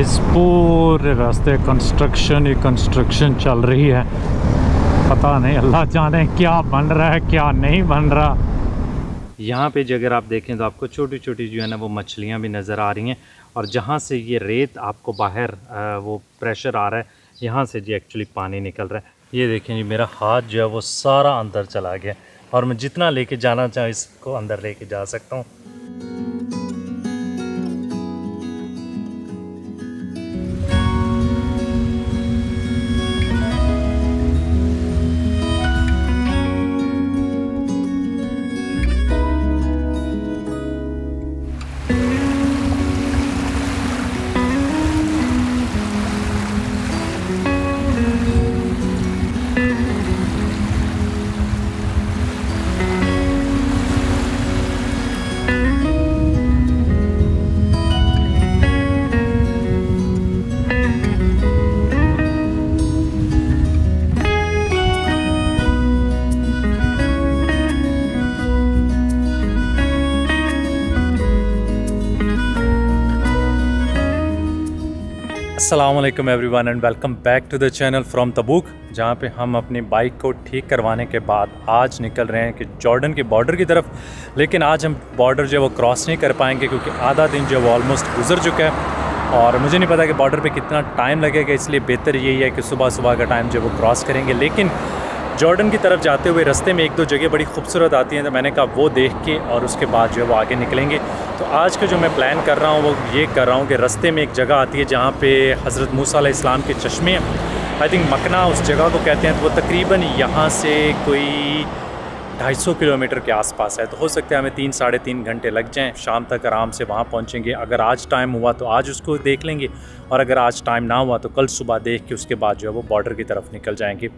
اس پورے راستے کنسٹرکشن ہی کنسٹرکشن چل رہی ہے۔ پتہ نہیں اللہ جانے کیا بن رہا ہے، کیا نہیں بن رہا۔ یہاں پہ جی اگر آپ دیکھیں تو آپ کو چھوٹی چھوٹی جو ہے نا وہ مچھلیاں بھی نظر آ رہی ہیں اور جہاں سے یہ ریت آپ کو باہر وہ پریشر آ رہا ہے، یہاں سے جی ایکچولی پانی نکل رہا ہے۔ یہ دیکھیں جی میرا ہاتھ جو ہے وہ سارا اندر چلا گیا اور میں جتنا لے کے جانا چاہوں اس کو اندر لے کے جا سکتا ہوں۔ السلام علیکم everyone and welcome back to the channel from Tabuk جہاں پہ ہم اپنی بائک کو ٹھیک کروانے کے بعد آج نکل رہے ہیں کہ جارڈن کے بارڈر کی طرف، لیکن آج ہم بارڈر جو ہے وہ کراس نہیں کر پائیں گے کیونکہ آدھا دن جو ہے وہ آلموسٹ گزر چکا ہے اور مجھے نہیں پتا کہ بارڈر پہ کتنا ٹائم لگے گا، اس لیے بہتر یہی ہے کہ صبح صبح کا ٹائم جو ہے وہ کراس کریں گے، لیکن جارڈن کی طرف جاتے ہوئے رستے میں ایک دو جگہ بڑی خوبصورت آتی ہیں تو میں نے کہا وہ دیکھ کے اور اس کے بعد جو ہے وہ آگے نکلیں گے۔ تو آج کا جو میں پلان کر رہا ہوں وہ یہ کر رہا ہوں کہ رستے میں ایک جگہ آتی ہے جہاں پہ حضرت موسیٰ علیہ السلام کے چشمے آئی تھنک مکنا اس جگہ کو کہتے ہیں تو وہ تقریباً یہاں سے کوئی ڈھائی سو کلو میٹر کے آس پاس ہے۔ تو ہو سکتا ہے ہمیں تین ساڑھے تین گھنٹے لگ جائیں۔ شام تک آرام سے وہاں پہنچیں گے۔ اگر آج ٹائم ہوا تو آج اس کو دیکھ لیں گے۔ اور اگر آج ٹائم نہ ہوا تو کل صبح دیکھ کے اس کے بعد جو ہے وہ باڈر کی طرف نکل جائیں گے۔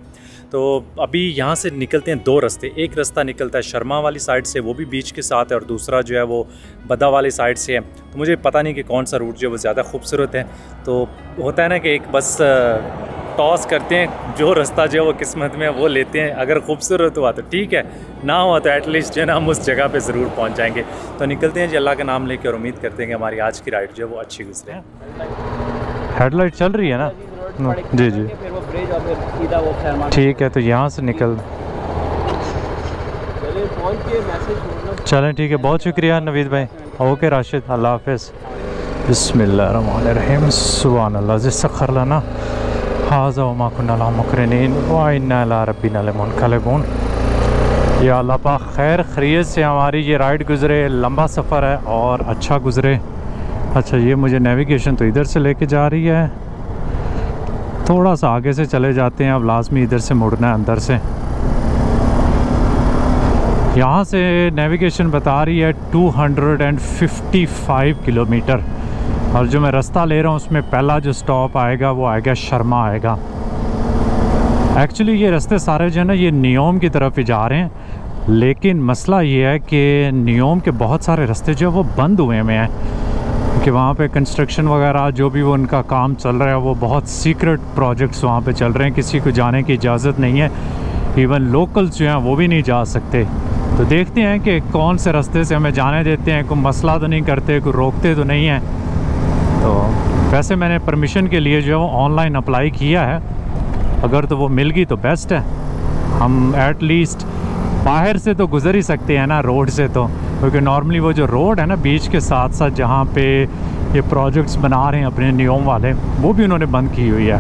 تو ابھی یہاں سے نکلتے ہیں دو رستے۔ ایک رستہ نکلتا ہے شرما والی سائڈ سے، وہ بھی بیچ کے ساتھ ہے، اور دوسرا جو ہے وہ بدا والی سائڈ سے ہے۔ تو مجھے پتہ نہیں کہ کون سا روٹ جو ہے وہ زیادہ خوبصورت ہے۔ تو ہوتا ہے نا کہ ایک بس ٹاس کرتے ہیں، جو رستہ جو ہے وہ قسمت میں وہ لیتے ہیں۔ اگر خوبصورت ہوا تو ٹھیک ہے، نہ ہوا تو ایٹ لیسٹ جو ہے نا ہم اس جگہ پہ ضرور پہنچ جائیں گے۔ تو نکلتے ہیں جی اللہ کا نام لے کے، اور امید کرتے ہیں کہ ہماری آج کی رائڈ جو ہے وہ اچھی گزرے۔ ہیڈ لائٹ چل رہی ہے نا؟ جی جی۔ ٹھیک ہے تو یہاں سے نکل۔ چلیں ٹھیک ہے بہت شکریہ نوید بھائی۔ اوکے راشد اللہ حافظ۔ بسم اللہ الرحمن الرحیم۔ سبحان اللہ جس سخر لنا۔ حاضر وما کننا لا مکرنین و اینا اللہ ربینا لمنقلبون۔ یا اللہ پا خیر خرید سے ہماری یہ رائڈ گزرے لمبا سفر ہے اور اچھا گزرے۔ اچھا یہ مجھے نیویگیشن تو ادھر سے لے کے جا رہی ہے۔ تھوڑا سا آگے سے چلے جاتے ہیں، اب لازمی ادھر سے مڑنا ہے، اندر سے۔ یہاں سے نیویگیشن بتا رہی ہے 255 کلومیٹر۔ اور جو میں رستہ لے رہا ہوں، اس میں پہلا جو سٹاپ آئے گا، وہ آئے گا شرما آئے گا۔ ایکچولی یہ رستے سارے جو ہے نا، یہ نیوم کی طرف ہی جا رہے ہیں۔ لیکن مسئلہ یہ ہے کہ نیوم کے بہت سارے رستے جو ہے وہ بند ہوئے ہوئے ہیں۔ کہ وہاں پہ کنسٹرکشن وغیرہ جو بھی وہ ان کا کام چل رہا ہے، وہ بہت سیکرٹ پروجیکٹس وہاں پہ چل رہے ہیں۔ کسی کو جانے کی اجازت نہیں ہے۔ ایون لوکلس جو ہیں وہ بھی نہیں جا سکتے۔ تو دیکھتے ہیں کہ کون سے رستے سے ہمیں جانے دیتے ہیں۔ کوئی مسئلہ تو نہیں کرتے، کوئی روکتے تو نہیں ہیں۔ تو ویسے میں نے پرمیشن کے لیے جو ہے وہ آن لائن اپلائی کیا ہے۔ اگر تو وہ مل گئی تو بیسٹ ہے۔ ہم ایٹ لیسٹ باہر سے تو گزر ہی سکتے ہیں نا روڈ سے تو۔ کیونکہ نارملی وہ جو روڈ ہے نا بیچ کے ساتھ ساتھ جہاں پہ یہ پروجیکٹس بنا رہے ہیں اپنے نیوم والے، وہ بھی انہوں نے بند کی ہوئی ہے۔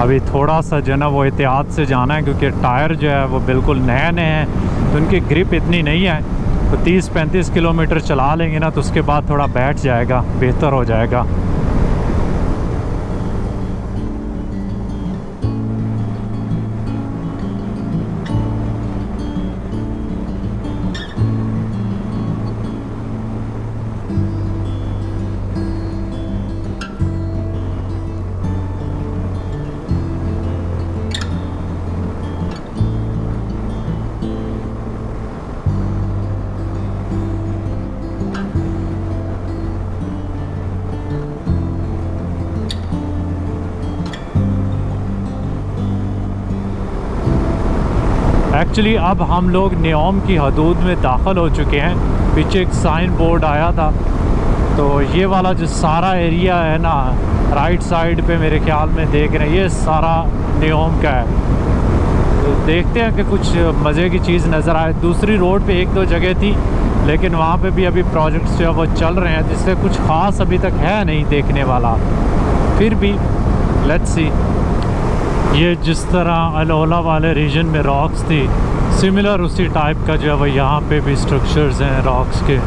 ابھی تھوڑا سا جو ہے نا وہ احتیاط سے جانا ہے کیونکہ ٹائر جو ہے وہ بالکل نئے نئے ہیں۔ تو ان کی گرپ اتنی نہیں ہے۔ تو تیس پینتیس کلومیٹر چلا لیں گے نا تو اس کے بعد تھوڑا بیٹھ جائے گا، بہتر ہو جائے گا۔ ایکچولی اب ہم لوگ نیوم کی حدود میں داخل ہو چکے ہیں۔ پیچھے ایک سائن بورڈ آیا تھا۔ تو یہ والا جو سارا ایریا ہے نا رائٹ سائیڈ پہ میرے خیال میں دیکھ رہے ہیں، یہ سارا نیوم کا ہے۔ تو دیکھتے ہیں کہ کچھ مزے کی چیز نظر آئے۔ دوسری روڈ پہ ایک دو جگہ تھی، لیکن وہاں پہ بھی ابھی پروجیکٹس جو ہے وہ چل رہے ہیں، جس سے کچھ خاص ابھی تک ہے نہیں دیکھنے والا۔ پھر بھی لیٹ سی یہ جس طرح الولا والے ریجن میں راکس تھی سملر اسی ٹائپ کا جو ہے وہ یہاں پہ بھی اسٹرکچرز ہیں راکس کے۔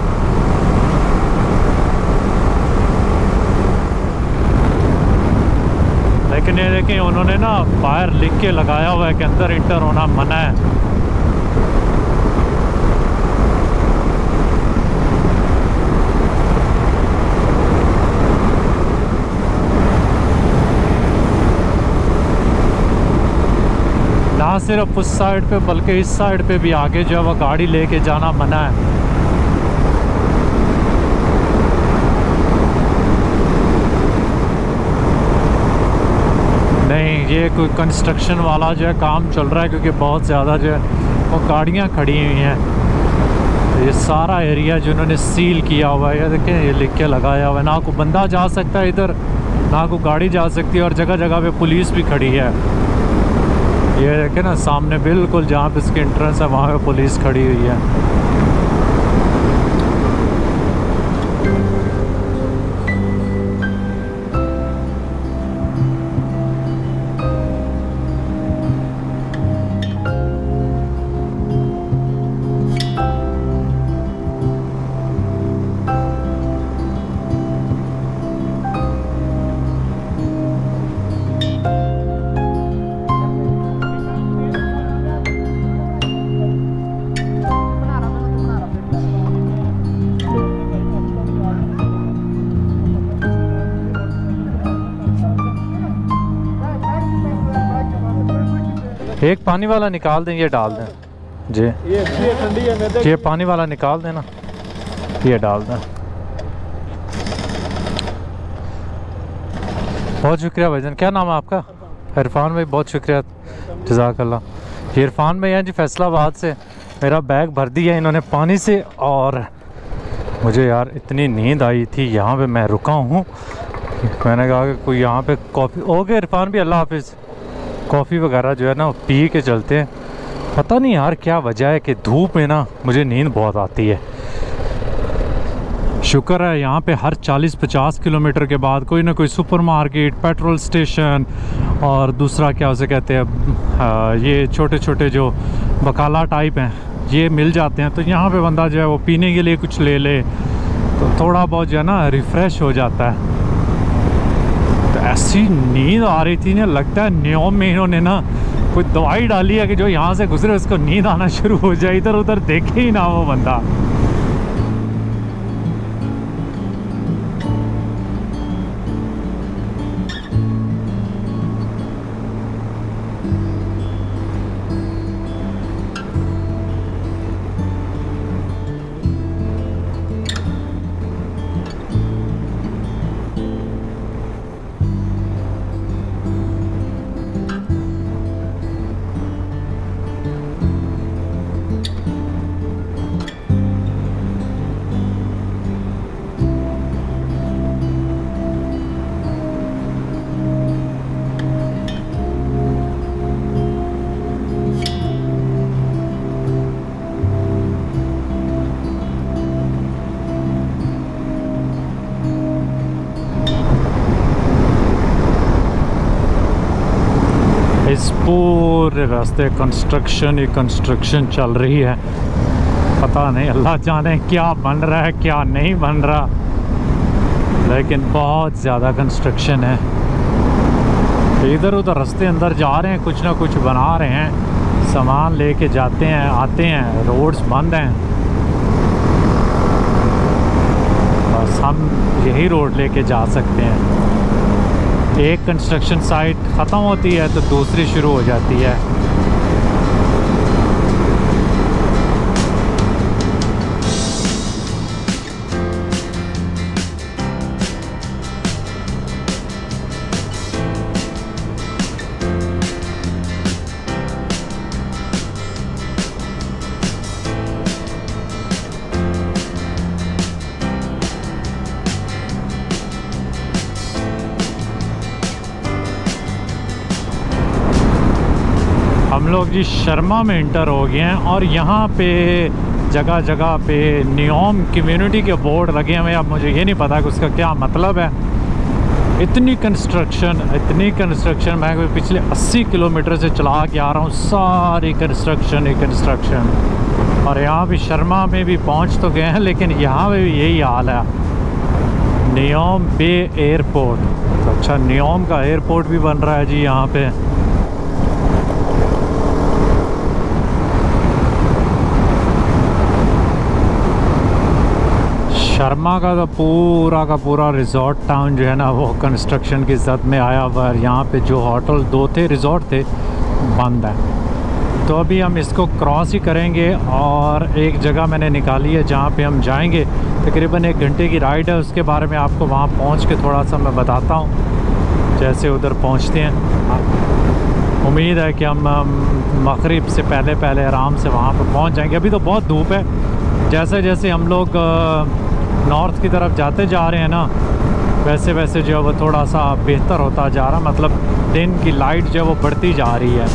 لیکن یہ دیکھیں انہوں نے نا باہر لکھ کے لگایا ہوا ہے کہ اندر انٹر ہونا منع ہے نہ صرف اس سائڈ پہ بلکہ اس سائڈ پہ بھی آگے جو ہے وہ گاڑی لے کے جانا منع ہے۔ نہیں، یہ کوئی کنسٹرکشن والا جو ہے کام چل رہا ہے کیونکہ بہت زیادہ جو ہے وہ گاڑیاں کھڑی ہوئی ہیں۔ یہ سارا ایریا جو انہوں نے سیل کیا ہوا ہے، یہ دیکھیں، یہ لکھ کے لگایا ہوا ہے۔ نہ کوئی بندہ جا سکتا ہے ادھر، نہ کوئی گاڑی جا سکتی ہے اور جگہ جگہ پہ پولیس بھی کھڑی ہے۔ یہ دیکھیں نا سامنے بالکل جہاں پہ اس کی انٹرنس ہے، وہاں پہ پولیس کھڑی ہوئی ہے۔ پانی والا نکال دیں یہ ڈال دیں؟ جی۔ یہ پانی والا نکال دیں نا۔ یہ ڈال دیں۔ بہت شکریہ بھائی جان۔ کیا نام ہے آپ کا؟ عرفان بھائی، بہت شکریہ۔ جزاک اللہ۔ یہ عرفان بھائی ہیں جی فیصلہ آباد سے۔ میرا بیگ بھر دیا انہوں نے پانی سے اور مجھے یار اتنی نیند آئی تھی، یہاں پہ میں رکا ہوں۔ میں نے کہا کہ کوئی یہاں پہ کافی اوکے عرفان بھی اللہ حافظ۔ کافی وغیرہ جو ہے نا، پی کے چلتے ہیں۔ پتہ نہیں یار کیا وجہ ہے کہ دھوپ میں نا مجھے نیند بہت آتی ہے۔ شکر ہے یہاں پہ ہر چالیس پچاس کلومیٹر کے بعد کوئی نہ کوئی سپر مارکیٹ، پیٹرول سٹیشن اور دوسرا کیا اسے کہتے ہیں یہ چھوٹے چھوٹے جو بکالا ٹائپ ہیں، یہ مل جاتے ہیں۔ تو یہاں پہ بندہ جو ہے وہ پینے کے لیے کچھ لے لے، تو تھوڑا بہت جو ہے نا، ریفریش ہو جاتا ہے۔ ایسی نیند آ رہی تھی نا لگتا ہے نیوم میں انہوں نے نا کوئی دوائی ڈالی ہے کہ جو یہاں سے گزرے، اس کو نیند آنا شروع ہو جائے، ادھر ادھر دیکھے ہی نہ وہ بندہ۔ پورے راستے کنسٹرکشن ہی کنسٹرکشن چل رہی ہے۔ پتہ نہیں، اللہ جانے کیا بن رہا ہے، کیا نہیں بن رہا۔ لیکن بہت زیادہ کنسٹرکشن ہے۔ ادھر ادھر راستے اندر جا رہے ہیں، کچھ نہ کچھ بنا رہے ہیں۔ سامان لے کے جاتے ہیں، آتے ہیں روڈز بند ہیں۔ بس ہم یہی روڈ لے کے جا سکتے ہیں۔ ایک کنسٹرکشن سائٹ ختم ہوتی ہے تو دوسری شروع ہو جاتی ہے۔ جی شرما میں انٹر ہو گئے ہیں اور یہاں پہ جگہ جگہ پہ نیوم کمیونٹی کے بورڈ لگے ہوئے اب مجھے یہ نہیں پتا کہ اس کا کیا مطلب ہے۔ اتنی کنسٹرکشن اتنی کنسٹرکشن میں پچھلے اسی کلومیٹر سے چلا کے آ رہا ہوں۔ ساری کنسٹرکشن ہی کنسٹرکشن اور یہاں بھی شرما میں بھی پہنچ تو گئے ہیں، لیکن یہاں پہ بھی یہی حال ہے۔ نیوم بے ایئرپورٹ۔ اچھا نیوم کا ایئرپورٹ بھی بن رہا ہے جی یہاں پہ۔ شرما کا تو پورا کا پورا ریزورٹ ٹاؤن جو ہے نا، وہ کنسٹرکشن کی زد میں آیا ہوا ہے یہاں پہ جو ہوٹل دو تھے ریزورٹ تھے، بند ہے۔ تو ابھی ہم اس کو کراس ہی کریں گے اور ایک جگہ میں نے نکالی ہے جہاں پہ ہم جائیں گے۔ تقریباً ایک گھنٹے کی رائڈ ہے، اس کے بارے میں آپ کو وہاں پہنچ کے تھوڑا سا میں بتاتا ہوں۔ جیسے ادھر پہنچتے ہیں۔ امید ہے کہ ہم مغرب سے پہلے پہلے آرام سے وہاں پہ پہنچ جائیں گے۔ ابھی تو بہت دھوپ ہے۔ جیسے جیسے ہم لوگ نارتھ کی طرف جاتے جا رہے ہیں نا، ویسے ویسے جو ہے وہ تھوڑا سا بہتر ہوتا جا رہا مطلب دن کی لائٹ جو ہے وہ بڑھتی جا رہی ہے۔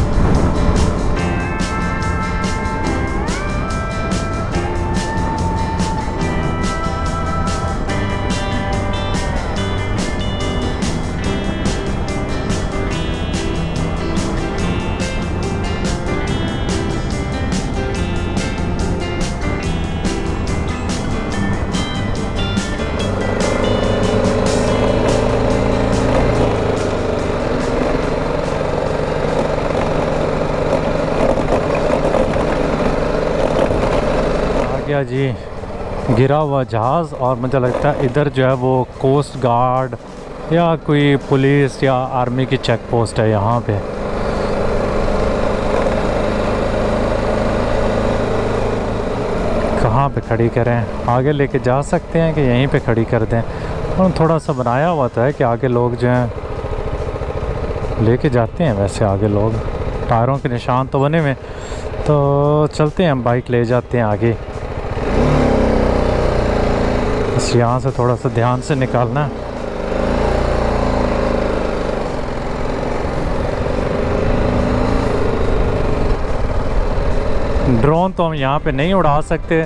جی؟ گرا ہوا جہاز اور مجھے لگتا ہے ادھر جو ہے وہ کوسٹ گارڈ یا کوئی پولیس یا آرمی کی چیک پوسٹ ہے یہاں پہ۔ کہاں پہ کھڑی کریں؟ آگے لے کے جا سکتے ہیں کہ یہیں پہ کھڑی کر دیں؟ اور تھوڑا سا بنایا ہوا تو ہے کہ آگے لوگ جو ہیں لے کے جاتے ہیں ویسے آگے لوگ۔ ٹائروں کے نشان تو بنے ہوئے تو چلتے ہیں، ہم بائک لے جاتے ہیں آگے۔ بس یہاں سے تھوڑا سا دھیان سے نکالنا ہے۔ ڈرون تو ہم یہاں پہ نہیں اڑا سکتے،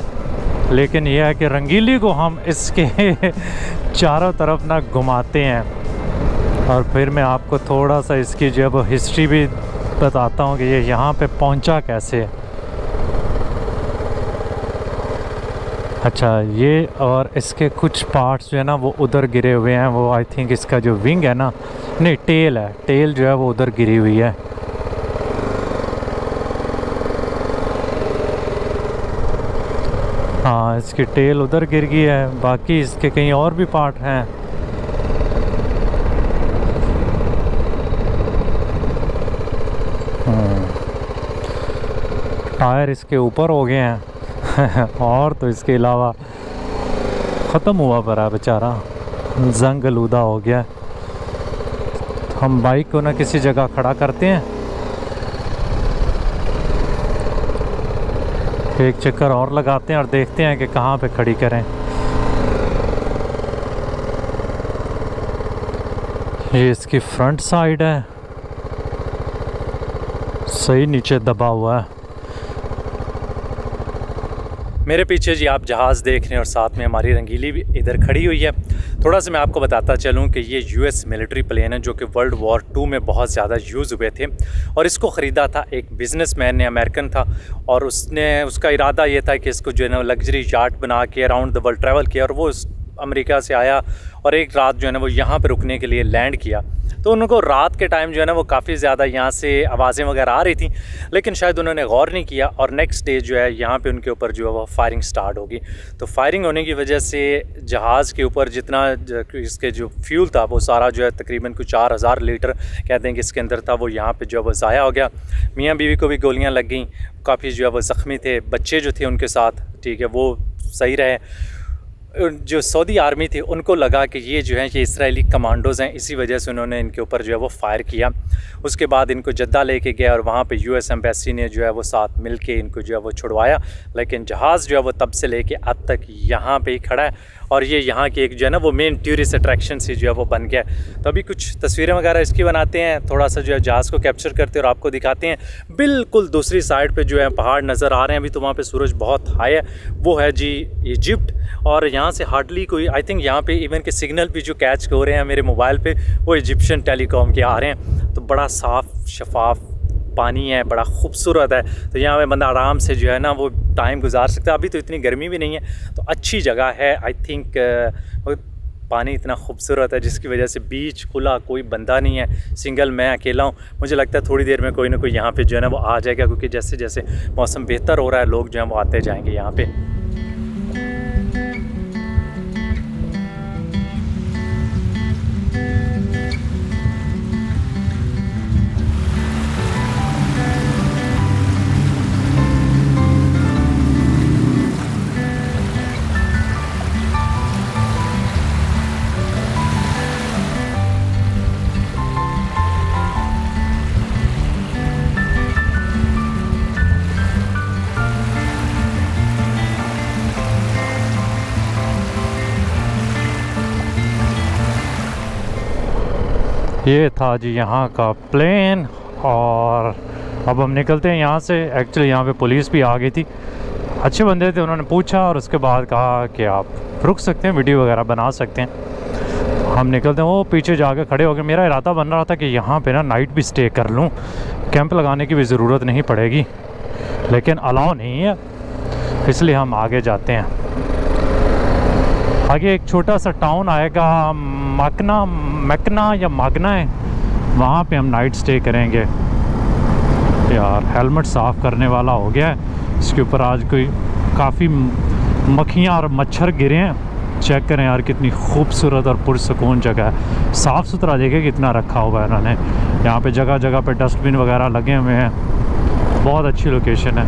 لیکن یہ ہے کہ رنگیلی کو ہم اس کے چاروں طرف نہ گھماتے ہیں۔ اور پھر میں آپ کو تھوڑا سا اس کی جو ہے وہ ہسٹری بھی بتاتا ہوں کہ یہ یہاں پہ پہنچا کیسے۔ اچھا یہ اور اس کے کچھ پارٹس جو ہے نا، وہ ادھر گرے ہوئے ہیں۔ وہ آئی تھنک اس کا جو ونگ ہے نا، نہیں ٹیل ہے۔ ٹیل جو ہے وہ ادھر گری ہوئی ہے۔ ہاں اس کی ٹیل ادھر گر گئی ہے۔ باقی اس کے کہیں اور بھی پارٹ ہیں۔ ٹائر اس کے اوپر ہو گئے ہیں۔ اور تو اس کے علاوہ ختم ہوا پڑا بیچارہ۔ زنگ آلودہ ہو گیا۔ ہم بائک کو نہ کسی جگہ کھڑا کرتے ہیں۔ ایک چکر اور لگاتے ہیں اور دیکھتے ہیں کہ کہاں پہ کھڑی کریں۔ یہ اس کی فرنٹ سائڈ ہے۔ صحیح نیچے دبا ہوا ہے۔ میرے پیچھے جی آپ جہاز دیکھ رہے ہیں اور ساتھ میں ہماری رنگیلی بھی ادھر کھڑی ہوئی ہے۔ تھوڑا سا میں آپ کو بتاتا چلوں کہ یہ یو ایس ملٹری پلین ہے جو کہ ورلڈ وار ٹو میں بہت زیادہ یوز ہوئے تھے۔ اور اس کو خریدا تھا ایک بزنس مین نے امریکن تھا۔ اور اس نے، اس کا ارادہ یہ تھا کہ اس کو جو ہے نا لگژری یارٹ بنا کے اراؤنڈ دا ورلڈ ٹریول کیا اور وہ امریکہ سے آیا اور ایک رات جو ہے نا وہ یہاں پہ رکنے کے لیے لینڈ کیا۔ تو ان کو رات کے ٹائم جو ہے نا وہ کافی زیادہ یہاں سے آوازیں وغیرہ آ رہی تھیں، لیکن شاید انہوں نے غور نہیں کیا اور نیکسٹ ڈے جو ہے یہاں پہ ان کے اوپر جو ہے وہ فائرنگ سٹارٹ ہوگی۔ تو فائرنگ ہونے کی وجہ سے جہاز کے اوپر جتنا اس کے جو فیول تھا وہ سارا جو ہے تقریباً کچھ چار ہزار لیٹر کہتے ہیں کہ اس کے اندر تھا وہ یہاں پہ جو ہے وہ ضائع ہو گیا۔ میاں بیوی کو بھی گولیاں لگ گئیں، کافی جو ہے وہ زخمی تھے، بچے جو تھے ان کے ساتھ، ٹھیک ہے، وہ صحیح رہے۔ جو سعودی آرمی تھی، ان کو لگا کہ یہ جو ہیں، یہ اسرائیلی کمانڈوز ہیں، اسی وجہ سے انہوں نے ان کے اوپر جو ہے وہ فائر کیا۔ اس کے بعد ان کو جدہ لے کے گیا اور وہاں پہ یو ایس ایمبیسی نے جو ہے وہ ساتھ مل کے ان کو جو ہے وہ چھڑوایا۔ لیکن جہاز جو ہے وہ تب سے لے کے اب تک یہاں پہ ہی کھڑا ہے۔ اور یہ یہاں کی ایک جو ہے نا وہ مین ٹورسٹ اٹریکشن سی جو ہے وہ بن گیا. ہے تو ابھی کچھ تصویریں وغیرہ اس کی بناتے ہیں، تھوڑا سا جو ہے جہاز کو کیپچر کرتے ہیں اور آپ کو دکھاتے ہیں. بالکل دوسری سائڈ پہ جو ہے پہاڑ نظر آ رہے ہیں، ابھی تو وہاں پہ سورج بہت ہائی ہے. وہ ہے جی ایجپٹ اور یہاں سے ہارڈلی کوئی آئی تھنک یہاں پہ ایون کے سگنل بھی جو کیچ ہو رہے ہیں میرے موبائل پہ، وہ ایجپشن ٹیلی کام کے آ رہے ہیں. تو بڑا صاف شفاف پانی ہے، بڑا خوبصورت ہے۔ تو یہاں پہ بندہ آرام سے جو ہے نا وہ ٹائم گزار سکتا ہے۔ ابھی تو اتنی گرمی بھی نہیں ہے، تو اچھی جگہ ہے۔ آئی تھنک پانی اتنا خوبصورت ہے، جس کی وجہ سے بیچ کھلا، کوئی بندہ نہیں ہے۔ سنگل میں اکیلا ہوں۔ مجھے لگتا ہے تھوڑی دیر میں کوئی نہ کوئی یہاں پہ جو ہے نا وہ آ جائے گا، کیونکہ جیسے جیسے موسم بہتر ہو رہا ہے، لوگ جو ہیں وہ آتے جائیں گے یہاں پہ۔ یہ تھا جی یہاں کا پلین اور اب ہم نکلتے ہیں یہاں سے. ایکچولی یہاں پہ پولیس بھی آ گئی تھی. اچھے بندے تھے، انہوں نے پوچھا اور اس کے بعد کہا کہ آپ رک سکتے ہیں، ویڈیو وغیرہ بنا سکتے ہیں. ہم نکلتے ہیں، وہ پیچھے جا کے کھڑے ہو گئے. میرا ارادہ بن رہا تھا کہ یہاں پہ نا نائٹ بھی سٹے کر لوں. کیمپ لگانے کی بھی ضرورت نہیں پڑے گی. لیکن الاؤ نہیں ہے، اس لیے ہم آگے جاتے ہیں. آگے ایک چھوٹا سا ٹاؤن آئے گا مکنا میکنا یا ماگنا ہے، وہاں پہ ہم نائٹ سٹے کریں گے۔ یار ہیلمٹ صاف کرنے والا ہو گیا ہے۔ اس کے اوپر آج کوئی کافی مکھیاں اور مچھر گرے ہیں۔ چیک کریں یار کتنی خوبصورت اور پرسکون جگہ ہے۔ صاف ستھرا دیکھے کتنا رکھا ہوا ہے انہوں نے۔ یہاں پہ جگہ جگہ پہ ڈسٹ بن وغیرہ لگے ہوئے ہیں۔ بہت اچھی لوکیشن ہے۔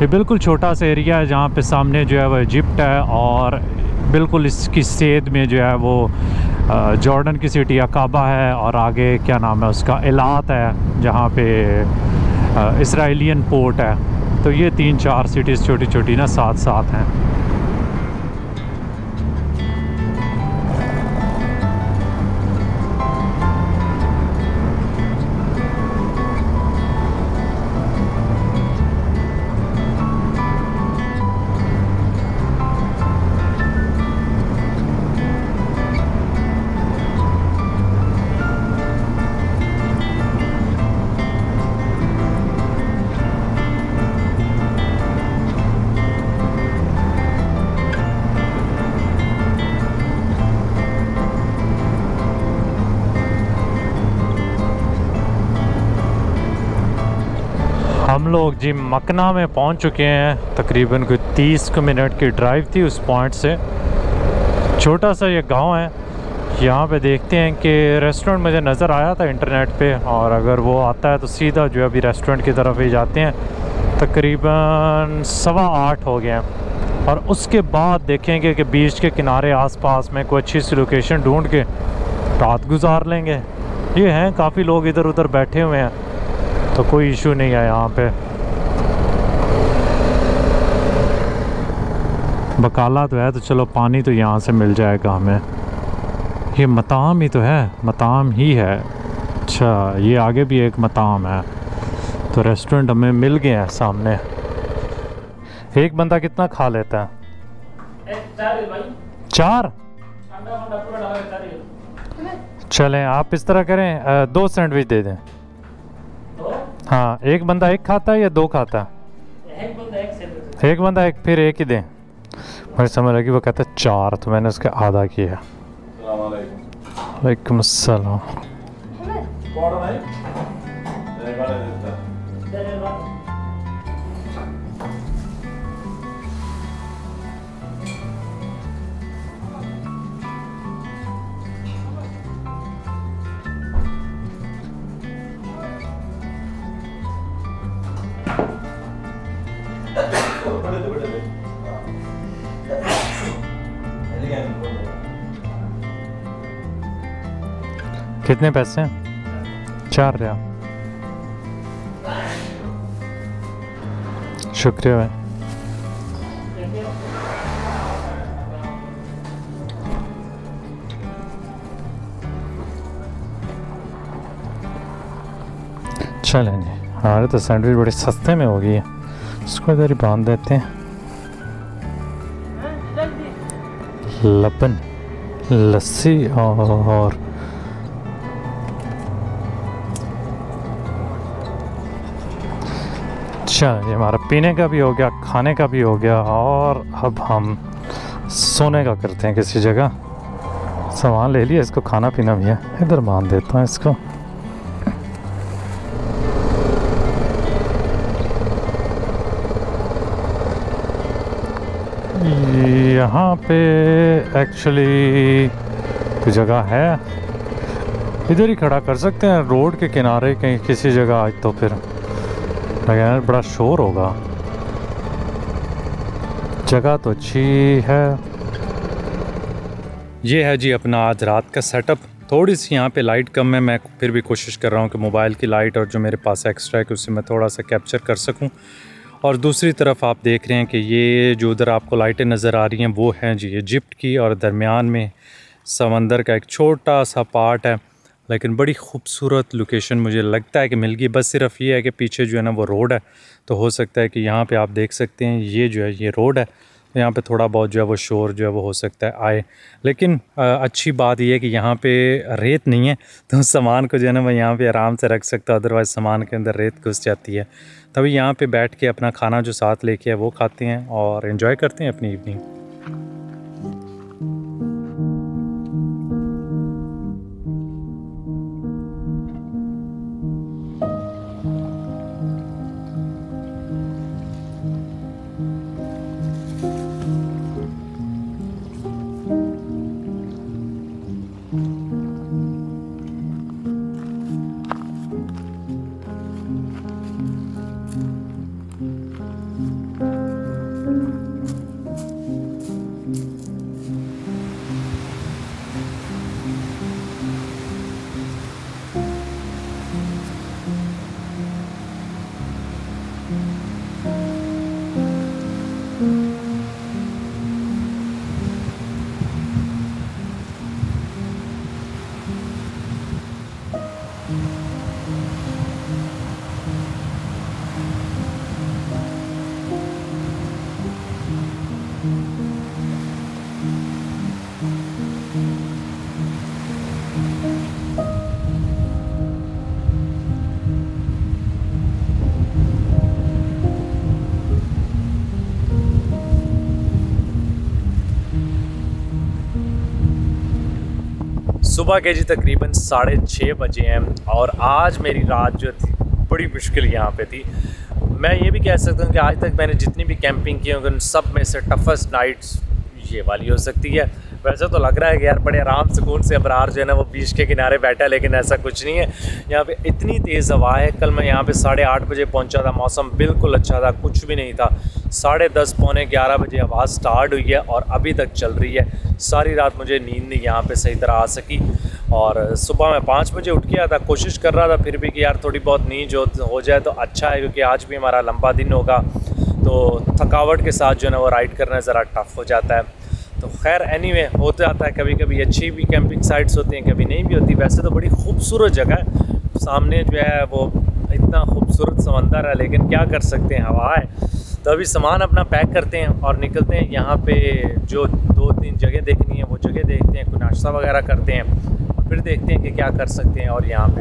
یہ بالکل چھوٹا سا ایریا ہے جہاں پہ سامنے جو ہے وہ ایجپٹ ہے اور بالکل اس کی سید میں جو ہے وہ جارڈن کی سٹی عقابہ ہے اور آگے کیا نام ہے اس کا الات ہے جہاں پہ اسرائیلین پورٹ ہے۔ تو یہ تین چار سٹیز چھوٹی چھوٹی نا ساتھ ساتھ ہیں۔ ہم لوگ جی مکنا میں پہنچ چکے ہیں، تقریباً کوئی تیس منٹ کی ڈرائیو تھی اس پوائنٹ سے۔ چھوٹا سا یہ گاؤں ہے۔ یہاں پہ دیکھتے ہیں کہ ریسٹورنٹ مجھے نظر آیا تھا انٹرنیٹ پہ، اور اگر وہ آتا ہے تو سیدھا جو ہے ابھی ریسٹورنٹ کی طرف ہی جاتے ہیں۔ تقریباً سوا آٹھ ہو گئے ہیں۔ اور اس کے بعد دیکھیں گے کہ بیچ کے کنارے آس پاس میں کوئی اچھی سی لوکیشن ڈھونڈ کے رات گزار لیں گے۔ یہ ہیں، کافی لوگ ادھر ادھر بیٹھے ہوئے ہیں۔ تو کوئی ایشو نہیں ہے یہاں پہ۔ بکالا تو ہے تو چلو پانی تو یہاں سے مل جائے گا ہمیں۔ یہ متام ہی تو ہے متام ہی ہے۔ اچھا یہ آگے بھی ایک متام ہے۔ تو ریسٹورنٹ ہمیں مل گئے ہیں سامنے۔ ایک بندہ کتنا کھا لیتا ہے؟ چار؟ چلیں آپ اس طرح کریں دو سینڈوچ دے دیں۔ ہاں ایک بندہ ایک کھاتا ہے یا دو کھاتا ہے؟ ایک بندہ ایک پھر ایک ہی دیں۔ مجھے سمجھ لگی وہ کہتا ہے چار تو میں نے اس کا آدھا کیا۔ وعلیکم السلام۔ کتنے پیسے ہیں؟ چار ریال۔ شکریہ بھائی۔ چلیں جی ہمارے تو سینڈوچ بڑے سستے میں ہو گئی ہے۔ اس کو ادھر ہی باندھ دیتے ہیں۔ لپن لسی اور اچھا یہ ہمارا پینے کا بھی ہو گیا، کھانے کا بھی ہو گیا، اور اب ہم سونے کا کرتے ہیں کسی جگہ۔ سامان لے لیا، اس کو کھانا پینا بھی ہے۔ ادھر باندھ دیتا ہوں اس کو۔ یہاں پہ ایکچولی کوئی جگہ ہے۔ ادھر ہی کھڑا کر سکتے ہیں، روڈ کے کنارے کہیں کسی جگہ آج تو پھر۔ لیکن بڑا شور ہوگا۔ جگہ تو اچھی ہے۔ یہ ہے جی اپنا آج رات کا سیٹ اپ تھوڑی سی یہاں پہ لائٹ کم ہے، میں پھر بھی کوشش کر رہا ہوں کہ موبائل کی لائٹ اور جو میرے پاس ایکسٹرا ہے، کہ اسے میں تھوڑا سا کیپچر کر سکوں۔ اور دوسری طرف آپ دیکھ رہے ہیں کہ یہ جو ادھر آپ کو لائٹیں نظر آ رہی ہیں، وہ ہیں جی ایجپٹ کی اور درمیان میں سمندر کا ایک چھوٹا سا پارٹ ہے۔ لیکن بڑی خوبصورت لوکیشن مجھے لگتا ہے کہ مل گئی۔ بس صرف یہ ہے کہ پیچھے جو ہے نا وہ روڈ ہے۔ تو ہو سکتا ہے کہ یہاں پہ آپ دیکھ سکتے ہیں، یہ جو ہے، یہ روڈ ہے۔ یہاں پہ تھوڑا بہت جو ہے وہ شور جو ہے وہ ہو سکتا ہے، آئے۔ لیکن اچھی بات یہ ہے کہ یہاں پہ ریت نہیں ہے۔ تو سامان کو جو ہے نا وہ یہاں پہ آرام سے رکھ سکتا ہے ادروائز سامان کے اندر ریت گھس جاتی ہے۔ تبھی یہاں پہ بیٹھ کے اپنا کھانا جو ساتھ لے کے ہے وہ کھاتے ہیں اور انجوائے کرتے ہیں اپنی ایوننگ صبح کے جی تقریباً ساڑھے چھ بجے ہیں اور آج میری رات جو تھی بڑی مشکل یہاں پہ تھی۔ میں یہ بھی کہہ سکتا ہوں کہ آج تک میں نے جتنی بھی کیمپنگ کی ہوں ان سب میں سے ٹفسٹ نائٹس یہ والی ہو سکتی ہے۔ ویسے تو لگ رہا ہے کہ یار بڑے آرام سکون سے ابرار جو ہے نا، وہ بیچ کے کنارے بیٹھا ہے، لیکن ایسا کچھ نہیں ہے۔ یہاں پہ اتنی تیز ہوا ہے، کل میں یہاں پہ ساڑھے آٹھ بجے پہنچا تھا، موسم بالکل اچھا تھا، کچھ بھی نہیں تھا۔ ساڑھے دس، پونے گیارہ بجے آواز سٹارٹ ہوئی ہے اور ابھی تک چل رہی ہے۔ ساری رات مجھے نیند نہیں یہاں پہ صحیح طرح آ سکی۔ اور صبح میں پانچ بجے اٹھ گیا تھا، کوشش کر رہا تھا پھر بھی کہ یار تھوڑی بہت نیند جو ہو جائے تو اچھا ہے، کیونکہ آج بھی ہمارا لمبا دن ہوگا۔ تو تھکاوٹ کے ساتھ جو ہے نا وہ رائڈ کرنا ذرا ٹف ہو جاتا ہے۔ تو خیر اینی وے ہوتا جاتا ہے کبھی کبھی اچھی بھی کیمپنگ سائٹس ہوتی ہیں، کبھی نہیں بھی ہوتی۔ ویسے تو بڑی خوبصورت جگہ ہے۔ سامنے جو ہے وہ اتنا خوبصورت سمندر ہے، لیکن کیا کر سکتے ہیں؟ ہوا ہے۔ تو ابھی سامان اپنا پیک کرتے ہیں اور نکلتے ہیں۔ یہاں پہ جو دو تین جگہ دیکھنی ہے وہ جگہ دیکھتے ہیں، کوئی ناشتہ وغیرہ کرتے ہیں اور پھر دیکھتے ہیں کہ کیا کر سکتے ہیں اور یہاں پہ۔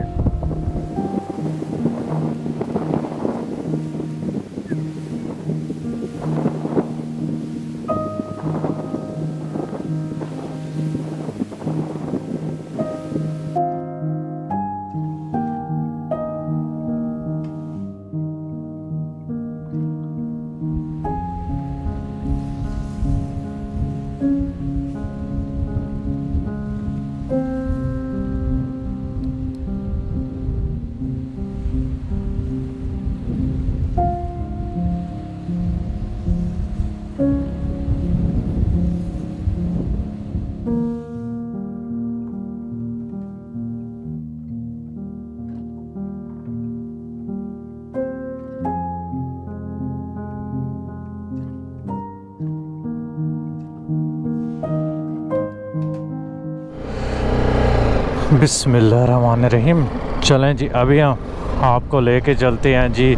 بسم اللہ الرحمن الرحیم۔ چلیں جی ابھی ہم آپ کو لے کے چلتے ہیں۔ جی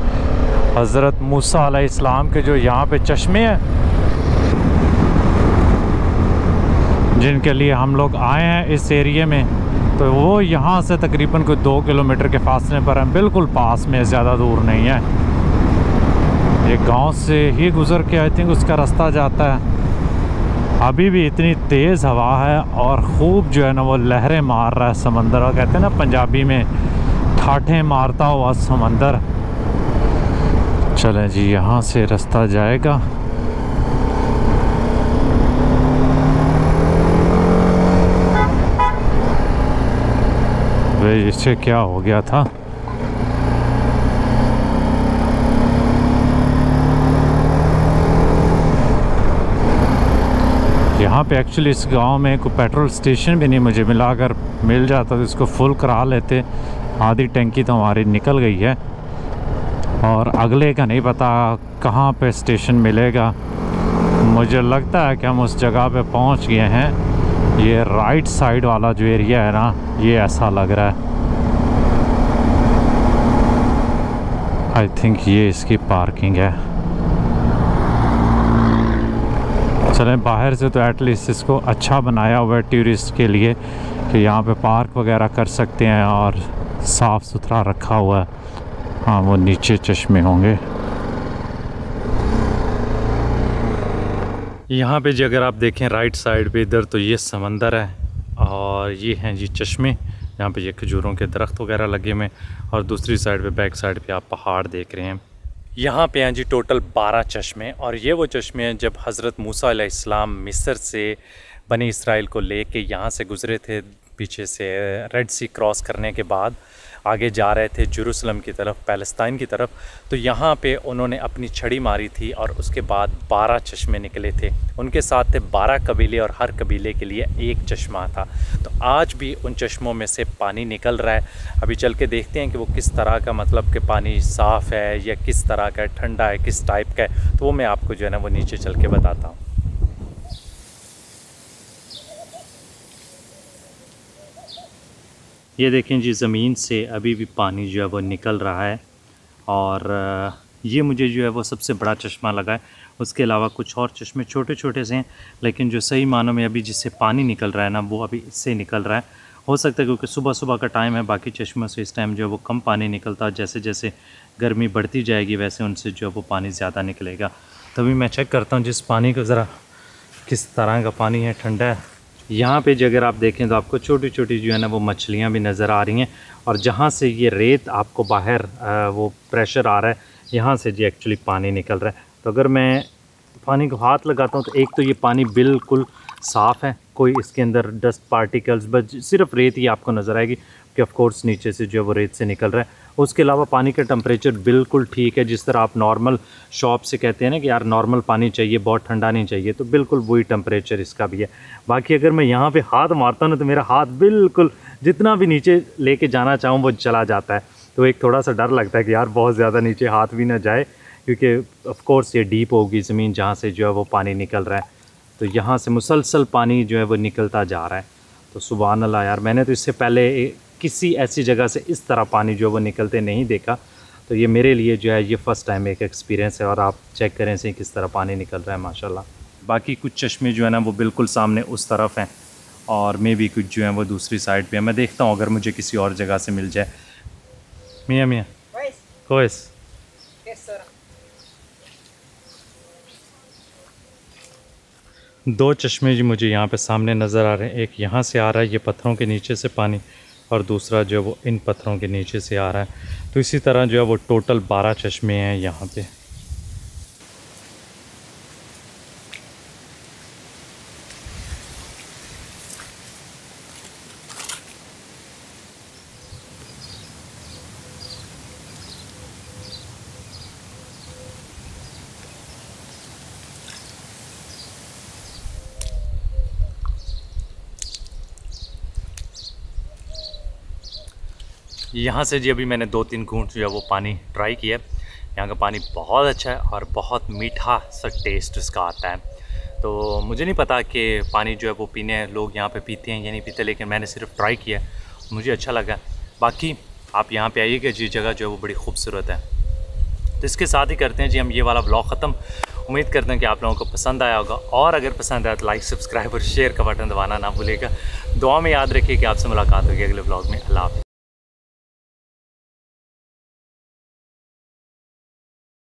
حضرت موسیٰ علیہ السلام کے جو یہاں پہ چشمے ہیں، جن کے لیے ہم لوگ آئے ہیں اس ایریے میں، تو وہ یہاں سے تقریباً کوئی دو کلومیٹر کے فاصلے پر ہیں۔ بالکل پاس میں، زیادہ دور نہیں ہے۔ یہ گاؤں سے ہی گزر کے آئی تھنک اس کا راستہ جاتا ہے۔ ابھی بھی اتنی تیز ہوا ہے اور خوب جو ہے نا وہ لہریں مار رہا ہے سمندر اور کہتے ہیں نا پنجابی میں، ٹھاٹھیں مارتا ہوا سمندر۔ چلیں جی یہاں سے رستہ جائے گا۔ اسے کیا ہو گیا تھا؟ یہاں پہ ایکچولی اس گاؤں میں کوئی پیٹرول سٹیشن بھی نہیں مجھے ملا۔ اگر مل جاتا تو اس کو فل کرا لیتے۔ آدھی ٹینکی تو ہماری نکل گئی ہے۔ اور اگلے کا نہیں پتا کہاں پہ سٹیشن ملے گا۔ مجھے لگتا ہے کہ ہم اس جگہ پہ پہنچ گئے ہیں۔ یہ رائٹ سائڈ والا جو ایریا ہے نا، یہ ایسا لگ رہا ہے۔ آئی تھنک یہ اس کی پارکنگ ہے۔ چلیں۔ باہر سے تو ایٹ لیسٹ اس کو اچھا بنایا ہوا ہے ٹورسٹ کے لیے کہ یہاں پہ پارک وغیرہ کر سکتے ہیں اور صاف ستھرا رکھا ہوا ہے۔ ہاں وہ نیچے چشمے ہوں گے۔ یہاں پہ جی اگر آپ دیکھیں رائٹ سائڈ پہ ادھر تو یہ سمندر ہے اور یہ ہیں جی چشمے۔ یہاں پہ یہ کھجوروں کے درخت وغیرہ لگے ہوئے اور دوسری سائڈ پہ بیک سائڈ پہ آپ پہاڑ دیکھ رہے ہیں۔ یہاں پہ ہیں جی ٹوٹل بارہ چشمے اور یہ وہ چشمے ہیں جب حضرت موسیٰ علیہ السلام مصر سے بنی اسرائیل کو لے کے یہاں سے گزرے تھے، پیچھے سے ریڈ سی کراس کرنے کے بعد۔ آگے جا رہے تھے جروسلم کی طرف پیلستائن کی طرف۔ تو یہاں پہ انہوں نے اپنی چھڑی ماری تھی اور اس کے بعد بارہ چشمے نکلے تھے۔ ان کے ساتھ تھے بارہ قبیلے اور ہر قبیلے کے لیے ایک چشمہ تھا۔ تو آج بھی ان چشموں میں سے پانی نکل رہا ہے۔ ابھی چل کے دیکھتے ہیں کہ وہ کس طرح کا مطلب کہ پانی صاف ہے یا کس طرح کا ہے ٹھنڈا ہے، کس ٹائپ کا ہے۔ تو وہ میں آپ کو جو ہے نا وہ نیچے چل کے بتاتا ہوں۔ یہ دیکھیں جی زمین سے ابھی بھی پانی جو ہے وہ نکل رہا ہے اور یہ مجھے جو ہے وہ سب سے بڑا چشمہ لگا ہے۔ اس کے علاوہ کچھ اور چشمے چھوٹے چھوٹے سے ہیں، لیکن جو صحیح معنوں میں ابھی جس سے پانی نکل رہا ہے نا، وہ ابھی اس سے نکل رہا ہے۔ ہو سکتا ہے کیونکہ صبح صبح کا ٹائم ہے، باقی چشموں سے اس ٹائم جو ہے وہ کم پانی نکلتا ہے جیسے جیسے گرمی بڑھتی جائے گی، ویسے ان سے جو ہے وہ پانی زیادہ نکلے گا۔ تبھی میں چیک کرتا ہوں جس پانی کو ذرا کس طرح کا پانی ہے، ٹھنڈا ہے۔ یہاں پہ جو اگر آپ دیکھیں تو آپ کو چھوٹی چھوٹی جو ہے نا وہ مچھلیاں بھی نظر آ رہی ہیں اور جہاں سے یہ ریت آپ کو باہر وہ پریشر آ رہا ہے، یہاں سے جی ایکچولی پانی نکل رہا ہے۔ تو اگر میں پانی کو ہاتھ لگاتا ہوں تو ایک تو یہ پانی بالکل صاف ہے، کوئی اس کے اندر ڈسٹ پارٹیکلز بس صرف ریت ہی آپ کو نظر آئے گی کہ آف کورس نیچے سے جو ہے وہ ریت سے نکل رہا ہے۔ اس کے علاوہ پانی کا ٹمپریچر بالکل ٹھیک ہے، جس طرح آپ نارمل شاپ سے کہتے ہیں نا کہ یار نارمل پانی چاہیے، بہت ٹھنڈا نہیں چاہیے، تو بالکل وہی ٹمپریچر اس کا بھی ہے۔ باقی اگر میں یہاں پہ ہاتھ مارتا ہوں نا تو میرا ہاتھ بالکل جتنا بھی نیچے لے کے جانا چاہوں وہ چلا جاتا ہے۔ تو ایک تھوڑا سا ڈر لگتا ہے کہ یار بہت زیادہ نیچے ہاتھ بھی نہ جائے، کیونکہ آف کورس یہ ڈیپ ہوگی زمین جہاں سے جو ہے وہ پانی نکل رہا ہے۔ تو یہاں سے مسلسل پانی جو ہے وہ نکلتا جا رہا ہے۔ تو سبحان اللہ یار، میں نے تو اس سے پہلے کسی ایسی جگہ سے اس طرح پانی جو وہ نکلتے نہیں دیکھا۔ تو یہ میرے لیے جو ہے یہ فرسٹ ٹائم ایک ایکسپیرینس ہے اور آپ چیک کریں سے کس طرح پانی نکل رہا ہے ماشاءاللہ۔ باقی کچھ چشمے جو ہے نا وہ بالکل سامنے اس طرف ہیں اور میں بھی کچھ جو ہیں وہ دوسری سائڈ پہ ہیں۔ میں دیکھتا ہوں اگر مجھے کسی اور جگہ سے مل جائے۔ میاں میاں۔ کوئس دو چشمے جی مجھے یہاں پہ سامنے نظر آ رہے ہیں۔ ایک یہاں سے آ رہا ہے یہ پتھروں کے نیچے سے پانی۔ اور دوسرا جو ہے وہ ان پتھروں کے نیچے سے آ رہا ہے۔ تو اسی طرح جو ہے وہ ٹوٹل بارہ چشمے ہیں یہاں پہ۔ یہاں سے جی ابھی میں نے دو تین گھونٹ جو ہے وہ پانی ٹرائی کیا ہے۔ یہاں کا پانی بہت اچھا ہے اور بہت میٹھا سا ٹیسٹ اس کا آتا ہے۔ تو مجھے نہیں پتا کہ پانی جو ہے وہ پینے لوگ یہاں پہ پیتے ہیں یا نہیں پیتے، لیکن میں نے صرف ٹرائی کیا ہے۔ مجھے اچھا لگا۔ باقی آپ یہاں پہ آئیے گا جی جگہ جو ہے وہ بڑی خوبصورت ہے۔ تو اس کے ساتھ ہی کرتے ہیں جی ہم یہ والا بلاگ ختم۔ امید کرتے ہیں کہ آپ لوگوں کو پسند آیا ہوگا۔ اور اگر پسند آیا تو لائک سبسکرائب اور شیئر کا بٹن دبانا نہ بھولے گا۔ دعا میں یاد رکھیے کہ آپ سے ملاقات ہوگی اگلے بلاگ میں۔ اللہ حافظ۔